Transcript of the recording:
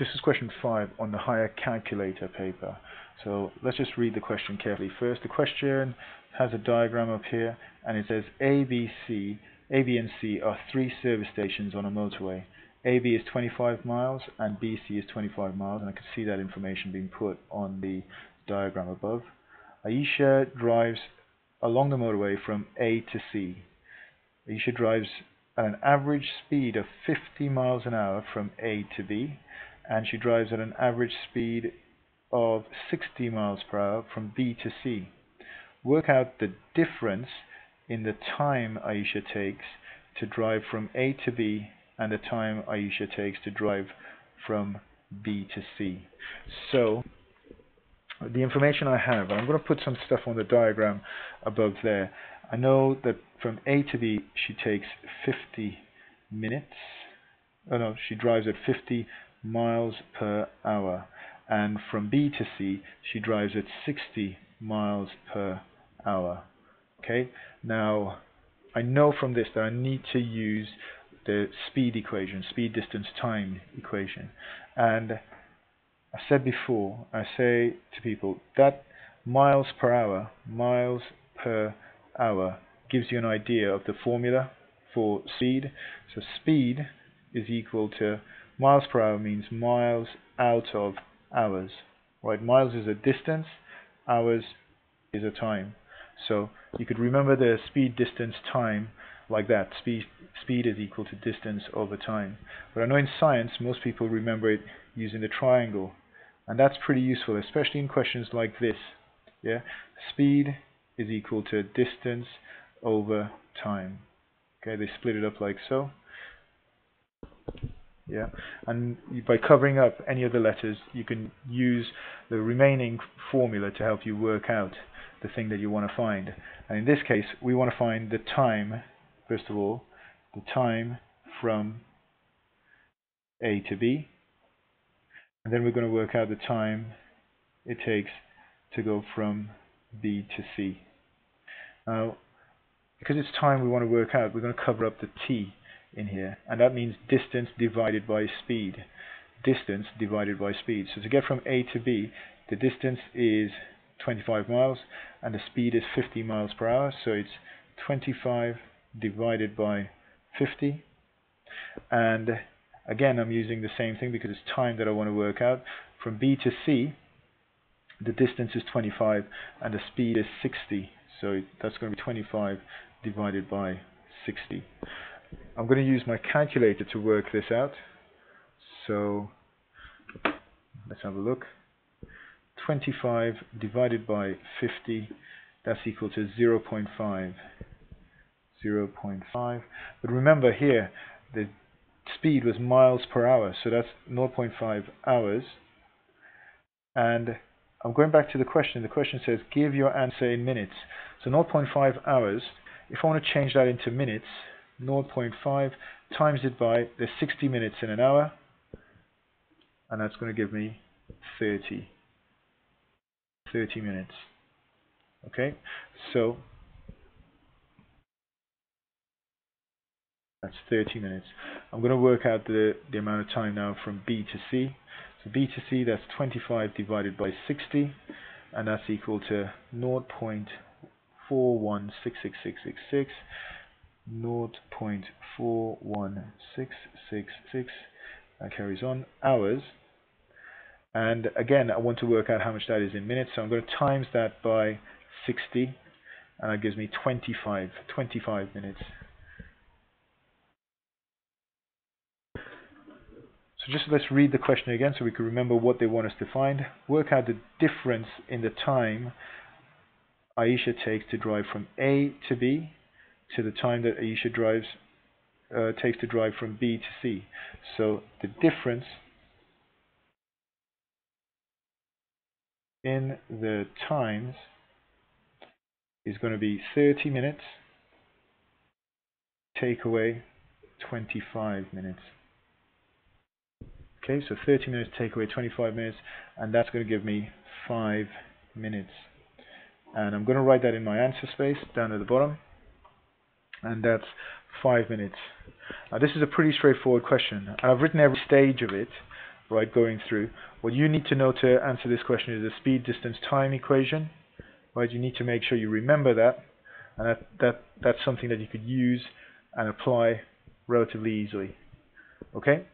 This is question 5 on the higher calculator paper. So let's just read the question carefully. First, the question has a diagram up here and it says A, B, C, A, B and C are three service stations on a motorway. AB is 25 miles and BC is 25 miles and I can see that information being put on the diagram above. Aisha drives along the motorway from A to C. Aisha drives at an average speed of 50 miles an hour from A to B and she drives at an average speed of 60 miles per hour from B to C. Work out the difference in the time Aisha takes to drive from A to B and the time Aisha takes to drive from B to C. So the information I have, I'm going to put some stuff on the diagram above there. I know that from A to B she takes 50 minutes. Oh no, she drives at 50 miles per hour. And from B to C she drives at 60 miles per hour. Okay? Now I know from this that I need to use the speed equation speed distance time equation. And I said before I say to people that miles per hour miles per hour gives you an idea of the formula for speed. So speed is equal to Miles per hour means miles out of hours. Right? Miles is a distance, hours is a time. So you could remember the speed, distance, time like that. Speed, speed is equal to distance over time. But I know in science most people remember it using the triangle. And that's pretty useful, especially in questions like this. Yeah, Speed is equal to distance over time. Okay, they split it up like so yeah. And by covering up any of the letters you can use the remaining formula to help you work out the thing that you want to find. And in this case we want to find the time first of all the time from A to B. And then we're going to work out the time it takes to go from B to C. Now because it's time we want to work out we're going to cover up the T in here. And that means distance divided by speed. Distance divided by speed. So to get from A to B the distance is 25 miles and the speed is 50 miles per hour. So it's 25 divided by 50 and again I'm using the same thing because it's time that I want to work out. From B to C the distance is 25 and the speed is 60 so that's going to be 25 divided by 60 I'm going to use my calculator to work this out. So let's have a look. 25 divided by 50, that's equal to 0 0.5. 0 0.5. But remember here, the speed was miles per hour, so that's 0.5 hours. And I'm going back to the question. The question says, give your answer in minutes. So 0.5 hours, if I want to change that into minutes, 0.5 times it by the 60 minutes in an hour. And that's going to give me 30 30 minutes. Okay? So that's 30 minutes. I'm going to work out the, the amount of time now from B to C. So B to C that's 25 divided by 60 and that's equal to 0.416666 0.416666 that carries on. Hours. And again I want to work out how much that is in minutes. So I'm going to times that by 60 and that gives me 25 25 minutes. So just let's read the question again so we can remember what they want us to find. Work out the difference in the time Aisha takes to drive from A to B to the time that Aisha drives uh, takes to drive from B to C. So the difference in the times is going to be 30 minutes take away 25 minutes. Okay, so 30 minutes take away 25 minutes, and that's going to give me 5 minutes. And I'm going to write that in my answer space down at the bottom and that's five minutes. Now this is a pretty straightforward question. I've written every stage of it right, going through. What you need to know to answer this question is the speed, distance, time equation, right? You need to make sure you remember that, and that, that that's something that you could use and apply relatively easily. Okay?